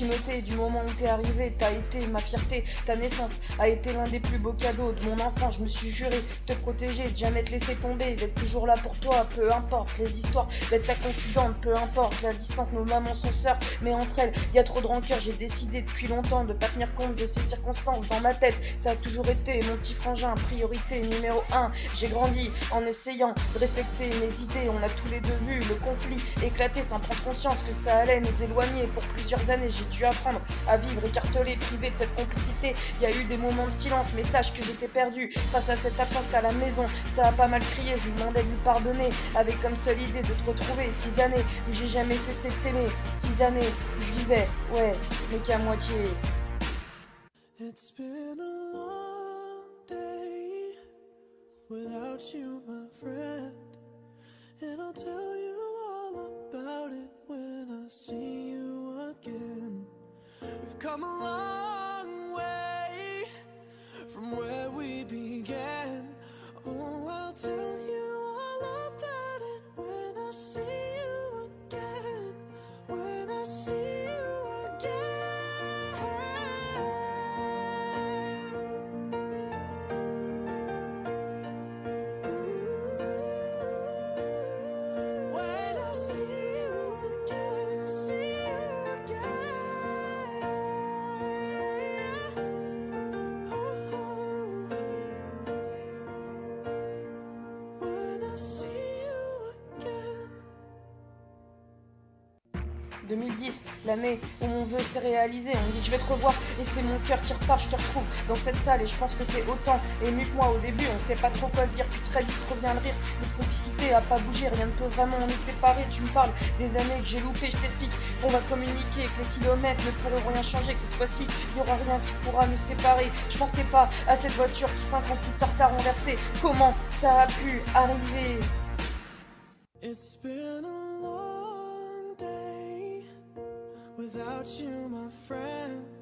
Timothée, du moment où t'es arrivé, t'as été ma fierté. Ta naissance a été l'un des plus beaux cadeaux de mon enfant. Je me suis juré de te protéger, de jamais te laisser tomber, d'être toujours là pour toi, peu importe les histoires, d'être ta confidente, peu importe la distance. Nos mamans sont sœurs, mais entre elles, y a trop de rancœur. J'ai décidé depuis longtemps de pas tenir compte de ces circonstances. Dans ma tête, ça a toujours été mon petit frangin, priorité numéro un. J'ai grandi en essayant de respecter mes idées. On a tous les deux vu le conflit éclater sans prendre conscience que ça allait nous éloigner pour plusieurs années. Dû apprendre à vivre écartelé, privé de cette complicité. Il y a eu des moments de silence, mais sache que j'étais perdu face à cette absence à la maison. Ça a pas mal crié, je lui demandais de lui pardonner, avec comme seule idée de te retrouver. Six années où j'ai jamais cessé de t'aimer, six années où je vivais, ouais, mais qu'à moitié. It's been a long day without you, my friend. And I'll tell you all about it when I see you again. Come a long way from where we began. Oh, I'll tell you 2010, l'année où mon vœu s'est réalisé. On me dit je vais te revoir et c'est mon cœur qui repart. Je te retrouve dans cette salle et je pense que t'es autant ému que moi au début. On sait pas trop quoi dire, puis très vite revient le rire. Notre complicité a pas bougé, rien ne peut vraiment nous séparer. Tu me parles des années que j'ai loupées, je t'explique qu'on va communiquer, que les kilomètres ne pourront rien changer, que cette fois-ci il y aura rien qui pourra nous séparer. Je pensais pas à cette voiture qui cinq ans plus tard t'a renversé. Comment ça a pu arriver? Without you, my friend.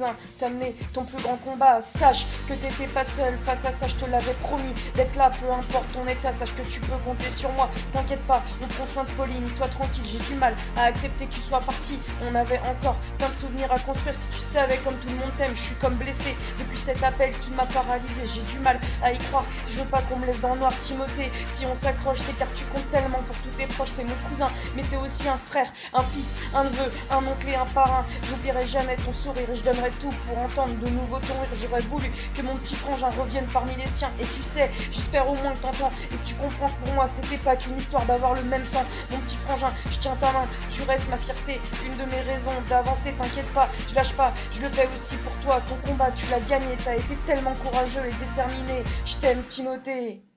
Cousin, ton plus grand combat. Sache que t'étais pas seul face à ça, je te l'avais promis. D'être là, peu importe ton état, sache que tu peux compter sur moi. T'inquiète pas, on prend soin de Pauline, sois tranquille, j'ai du mal à accepter que tu sois parti. On avait encore plein de souvenirs à construire. Si tu savais comme tout le monde t'aime, je suis comme blessé depuis cet appel qui m'a paralysé. J'ai du mal à y croire, je veux pas qu'on me laisse dans noir. Timothée, si on s'accroche, c'est car tu comptes tellement pour tous tes proches. T'es mon cousin, mais t'es aussi un frère, un fils, un neveu, un oncle et un parrain. J'oublierai jamais ton sourire et je donnerai pour entendre de nouveau ton rire. J'aurais voulu que mon petit frangin revienne parmi les siens. Et tu sais, j'espère au moins que t'entends et que tu comprends que pour moi c'était pas qu'une histoire d'avoir le même sang. Mon petit frangin, je tiens ta main, tu restes ma fierté, une de mes raisons d'avancer. T'inquiète pas, je lâche pas, je le fais aussi pour toi. Ton combat, tu l'as gagné, t'as été tellement courageux et déterminé. Je t'aime, Timothée.